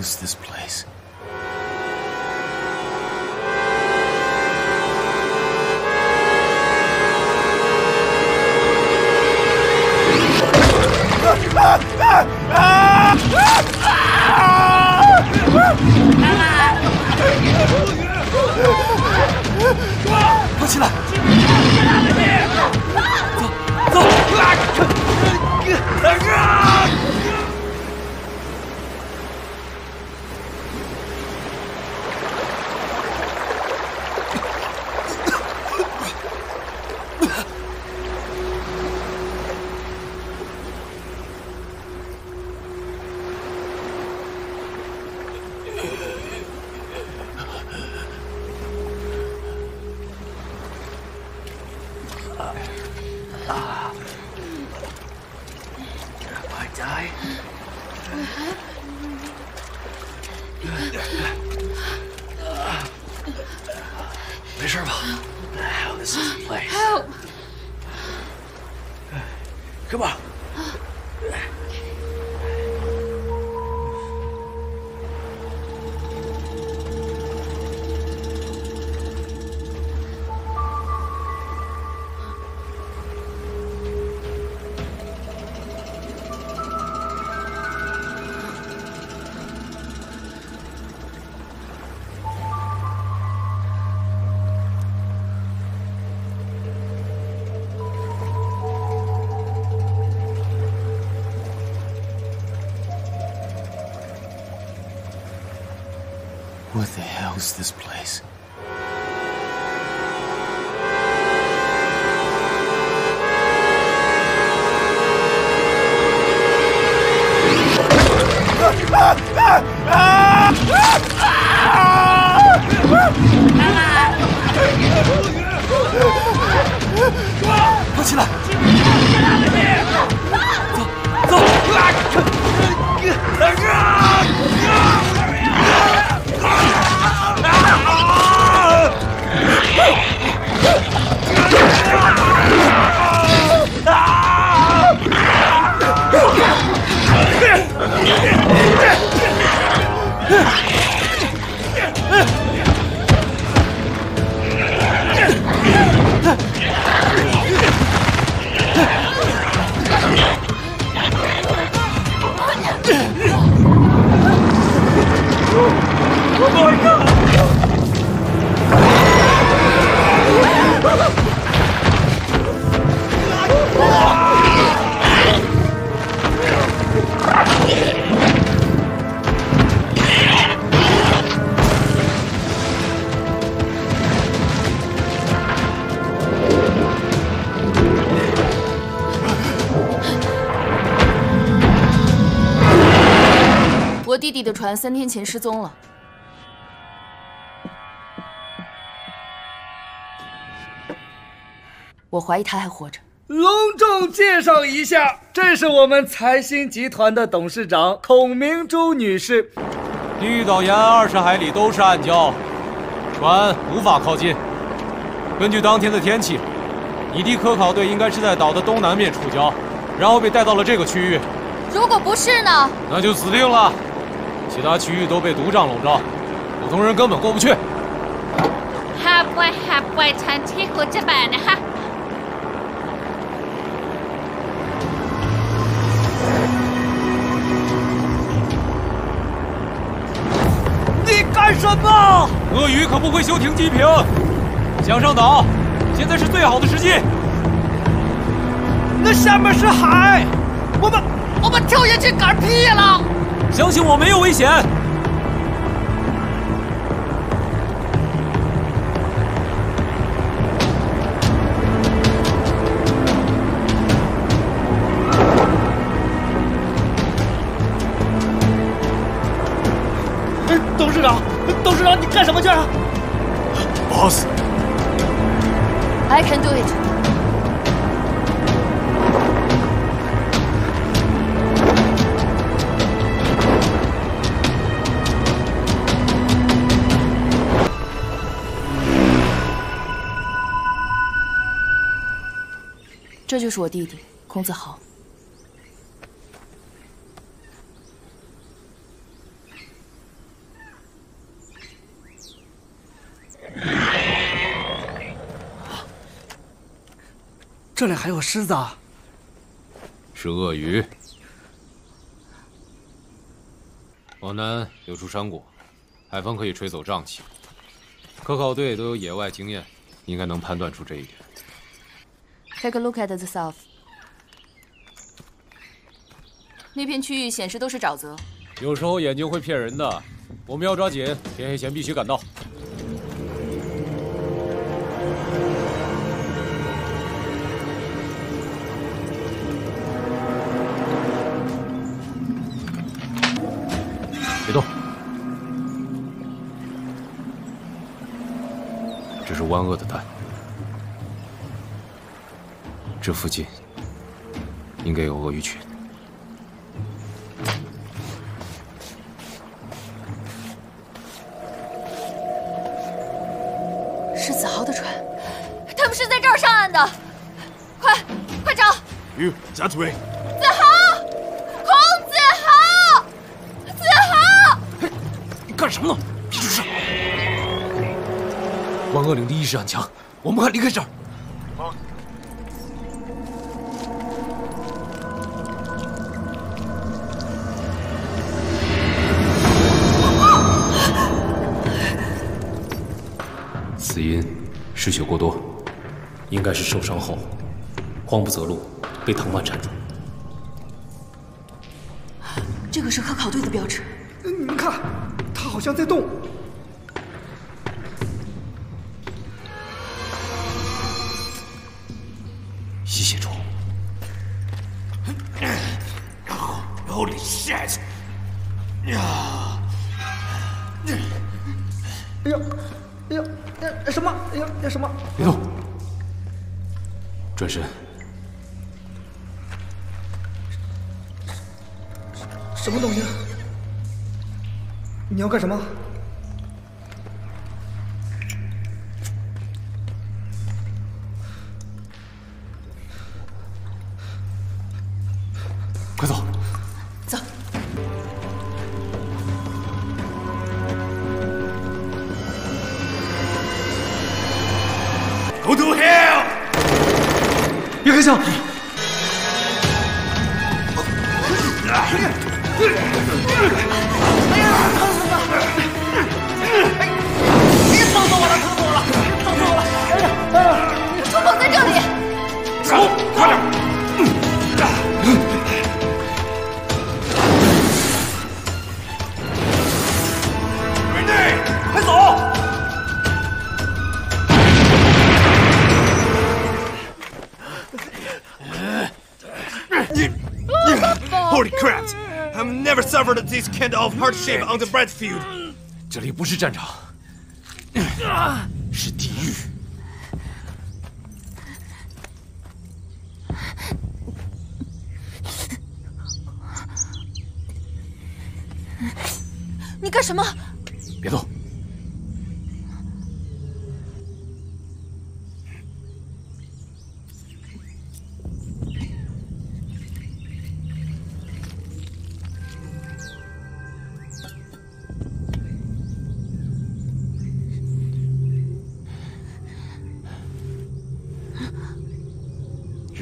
What the hell is this place? 快起来！ ，What the hell is this place? 快起来！走走！我弟弟的船三天前失踪了。我怀疑他还活着。隆重介绍一下，这是我们财星集团的董事长孔明珠女士。地岛沿岸二十海里都是暗礁，船无法靠近。根据当天的天气，你的科考队应该是在岛的东南面触礁，然后被带到了这个区域。如果不是呢？那就死定了。其他区域都被毒障笼罩，普通人根本过不去。哈怪哈怪，餐厅或者办呢哈。你干什么？鳄鱼可不会修停机坪，向上岛，现在是最好的时机。那下面是海，我们我们跳下去嗝屁了。相信我，没有危险。董事长，董事长，你干什么去啊？Boss。I can do it。这就是我弟弟孔子豪。这里还有狮子啊？是鳄鱼。往南有处山谷海风可以吹走瘴气。科考队都有野外经验应该能判断出这一点。Take a look at the south。那片区域显示都是沼泽。有时候眼睛会骗人的，我们要抓紧，天黑前必须赶到。别动，这是万恶的蛋，这附近应该有鳄鱼群。是子豪的船，他们是在这儿上岸的。快，快找！You that way. 子豪，孔子豪，子豪！你干什么呢？别出声！万恶岭的意识很强，我们快离开这儿。失血过多，应该是受伤后慌不择路，被藤蔓缠住。这个是科考队的标志。你们看，它好像在动。什么东西？你要干什么？kind of hardship on the battlefield. 这里不是战场，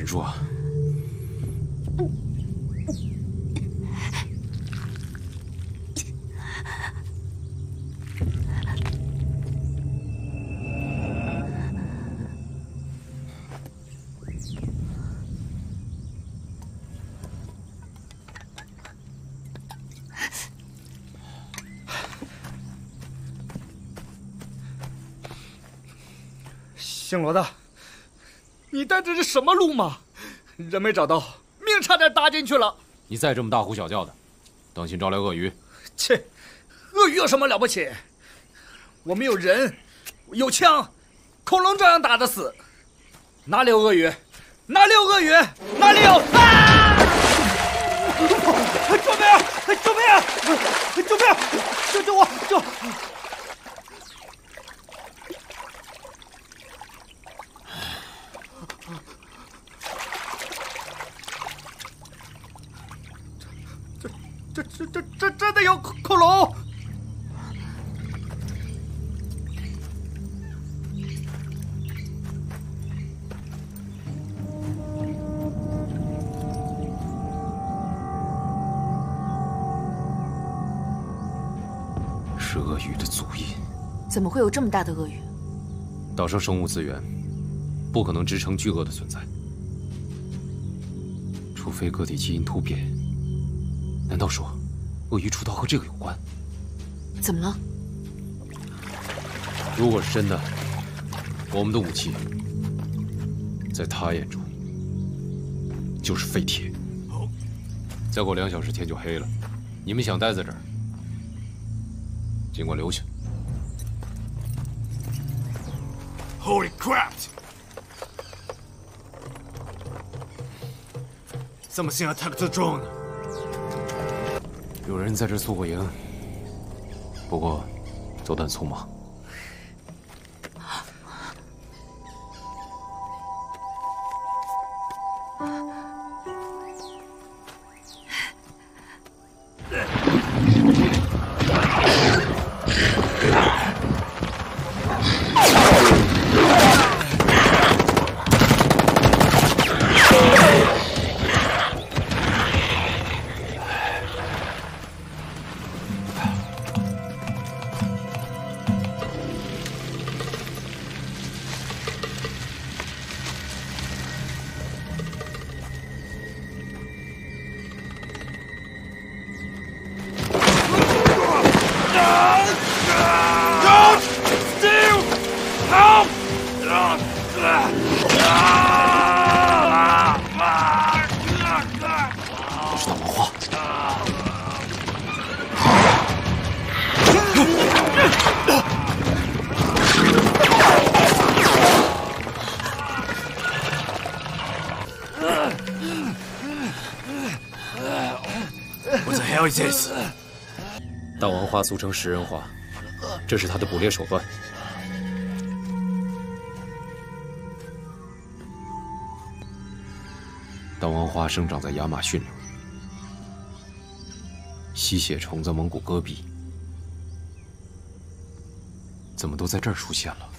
忍住啊！姓罗的，带这是什么路嘛？人没找到，命差点搭进去了。你再这么大呼小叫的，当心招来鳄鱼。切，鳄鱼有什么了不起？我们有人，有枪，恐龙照样打得死。哪里有鳄鱼？哪里有鳄鱼？哪里有？啊！救命！啊救命！啊救命！救救我！救！这这这这真的有恐恐龙！是鳄鱼的足印。怎么会有这么大的鳄鱼？岛上生物资源不可能支撑巨鳄的存在，除非个体基因突变。难道说，鳄鱼出逃和这个有关？怎么了？如果是真的，我们的武器在他眼中就是废铁。再过两小时天就黑了，你们想待在这儿，尽管留下。Holy crap! Something attacked the drone. 有人在这宿过营，不过走得很匆忙。大王花俗称食人花，这是他的捕猎手段。大王花生长在亚马逊流域，吸血虫在蒙古戈壁，怎么都在这儿出现了？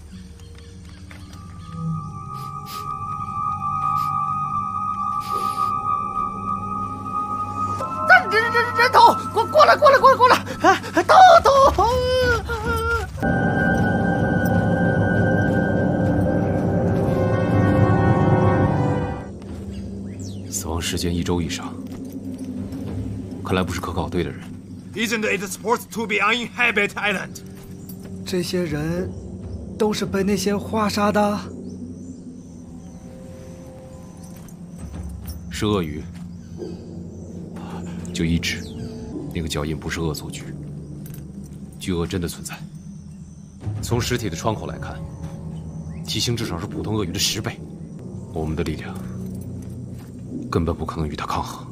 看来不是科考队的人。Isn't it supposed to be uninhabited island? 这些人都是被那些花杀的。是鳄鱼，就一只，那个脚印不是恶作剧，巨鳄真的存在。从尸体的窗口来看，体型至少是普通鳄鱼的十倍，我们的力量根本不可能与它抗衡。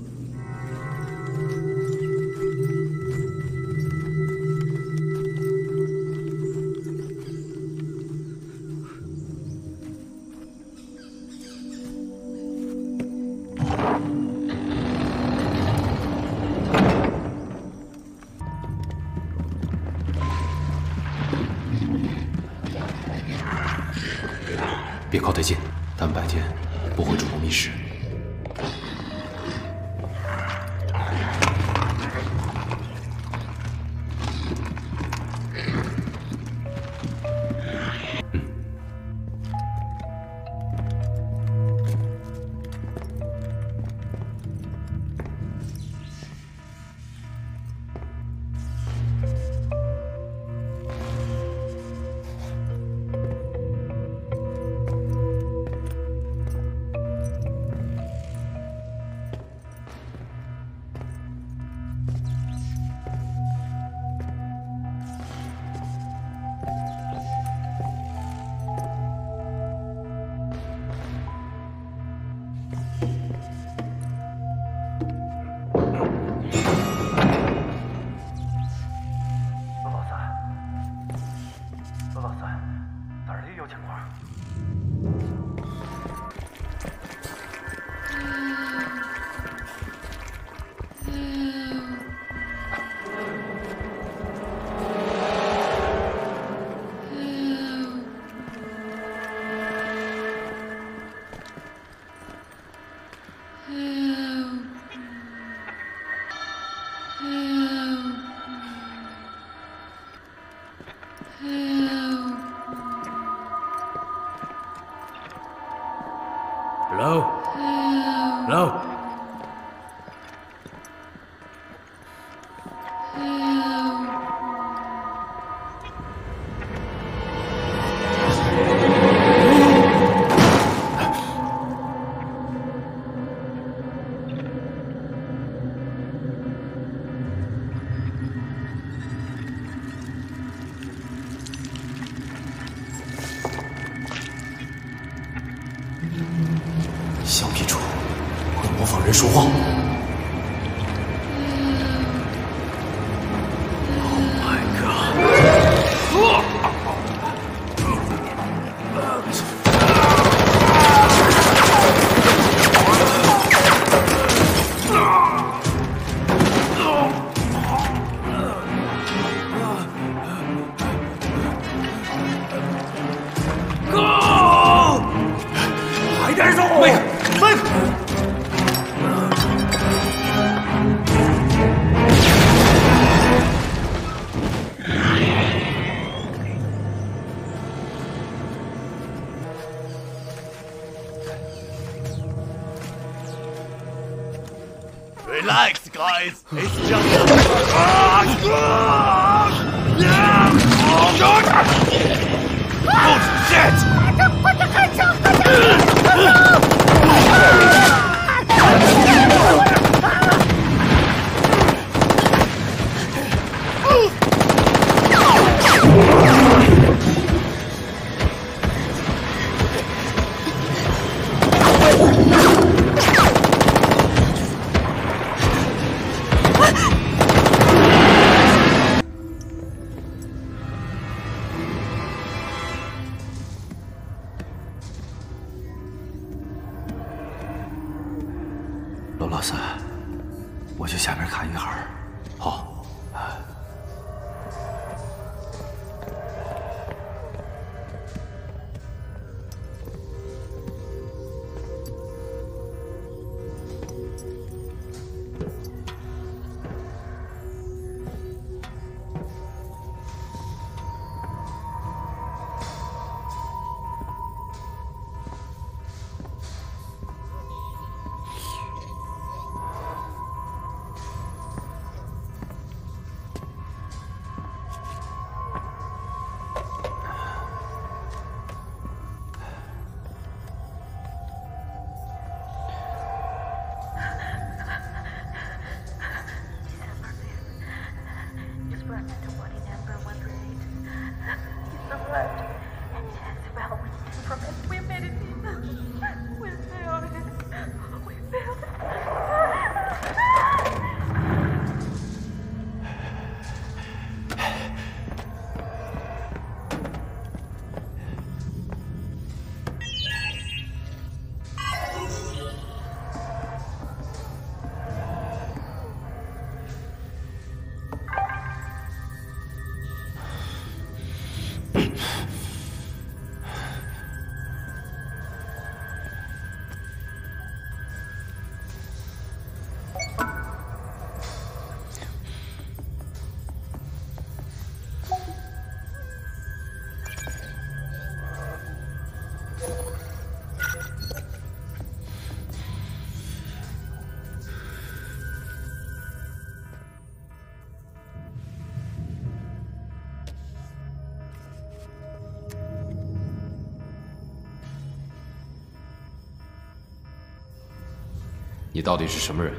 你到底是什么人？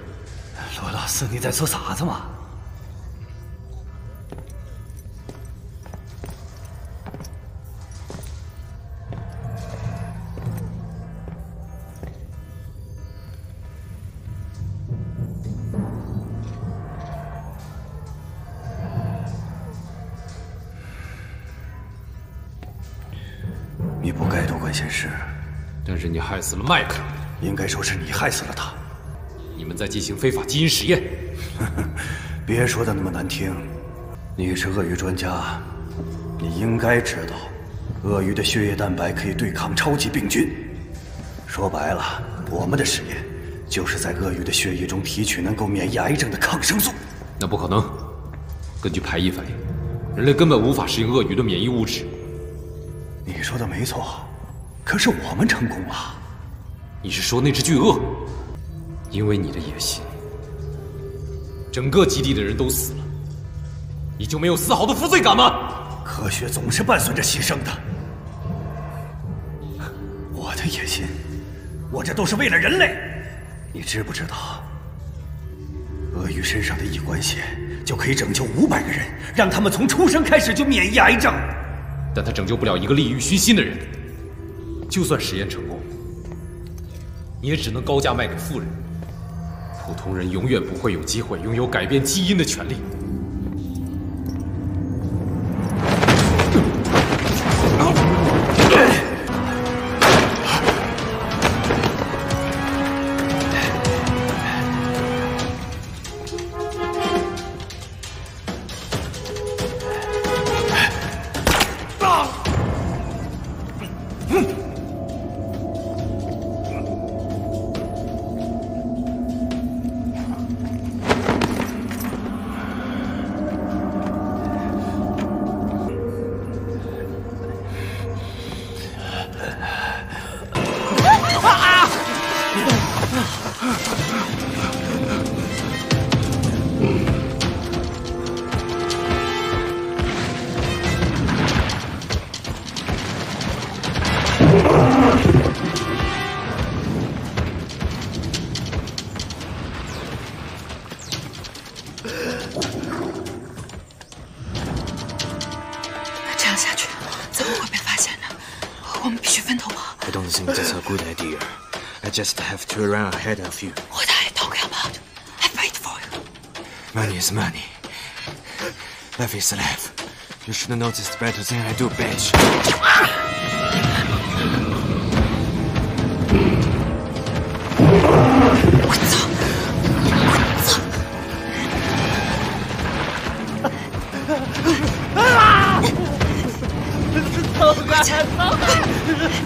罗老四，你在做啥子嘛？你不该多管闲事，但是你害死了麦克，应该说是你害死了他。在进行非法基因实验。别说的那么难听，你是鳄鱼专家，你应该知道，鳄鱼的血液蛋白可以对抗超级病菌。说白了，我们的实验就是在鳄鱼的血液中提取能够免疫癌症的抗生素。那不可能，根据排异反应，人类根本无法适应鳄鱼的免疫物质。你说的没错，可是我们成功了。你是说那只巨鳄？因为你的野心，整个基地的人都死了，你就没有丝毫的负罪感吗？科学总是伴随着牺牲的。我的野心，我这都是为了人类。你知不知道，鳄鱼身上的一管血就可以拯救五百个人，让他们从出生开始就免疫癌症。但他拯救不了一个利欲熏心的人。就算实验成功，你也只能高价卖给富人。普通人永远不会有机会拥有改变基因的权利。to run ahead of you. What are you talking about? I wait for you. Money is money. Life is life. You should know this better than I do, bitch. 走开！走开！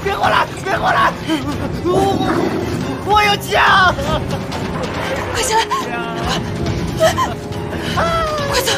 别过来！别过来！我 我有枪！快起来！快，快走！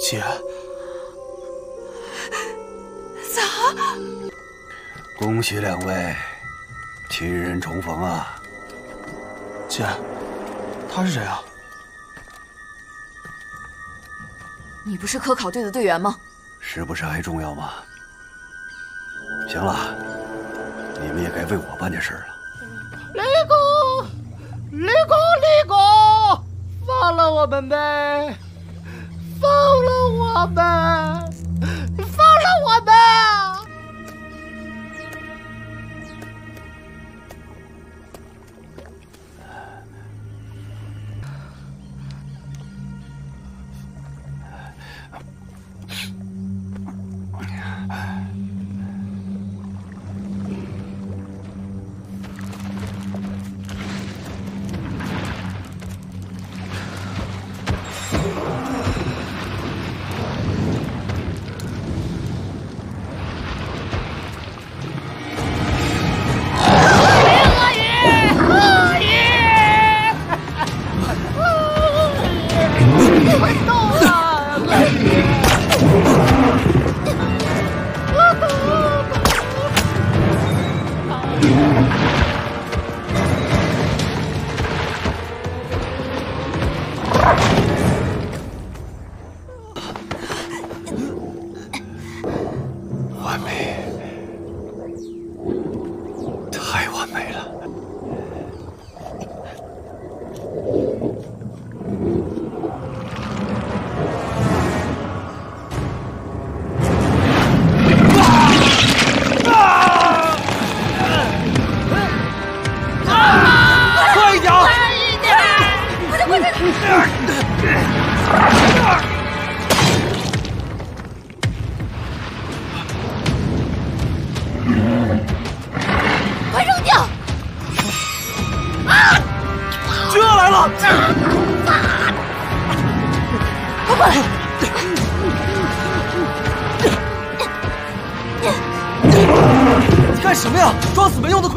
姐，走！恭喜两位，亲人重逢啊！姐，他是谁啊？你不是科考队的队员吗？是不是还重要吗？行了，你们也该为我办点事了。李公，李公，李公，放了我们呗！了我们！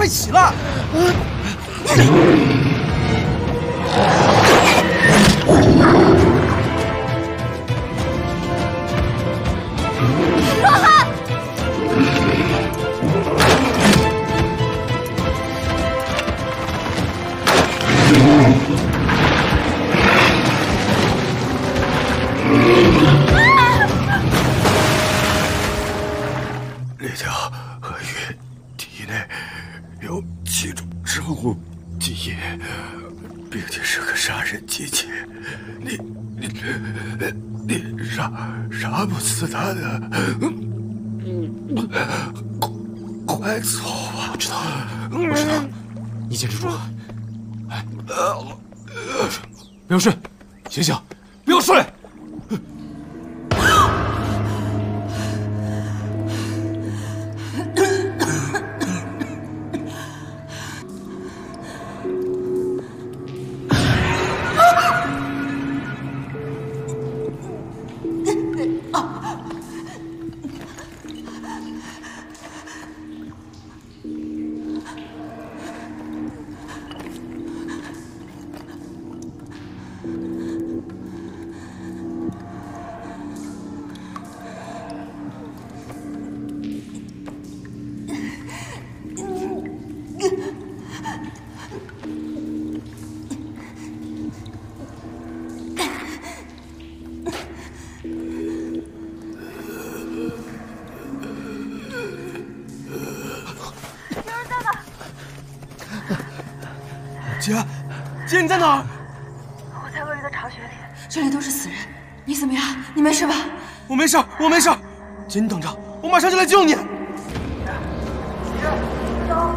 快起来！哎走吧！我知道了，我知道了，你坚持住。哎，不要睡，醒醒，不要睡。姐，姐你在哪儿？我在鳄鱼的巢穴里。这里都是死人，你怎么样？你没事吧？我没事，我没事。姐，你等着，我马上就来救你。姐队长，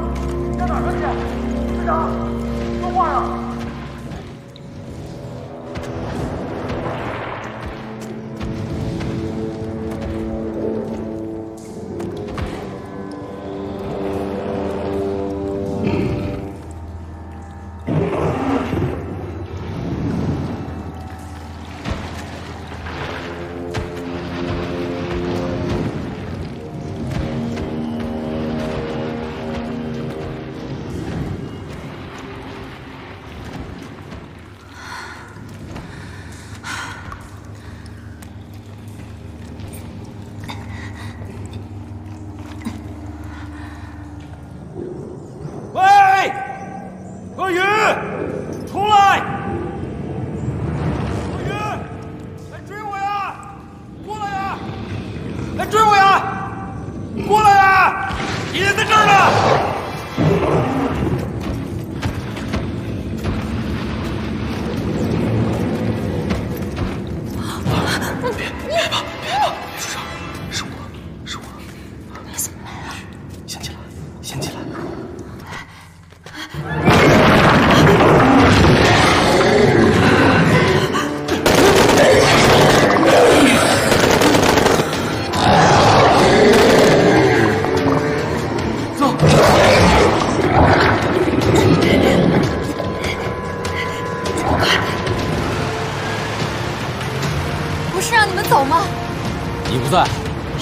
你在哪儿呢？姐，队长，说话呀！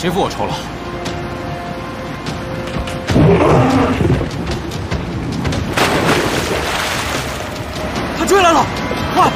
谁付我酬劳？他追来了，快！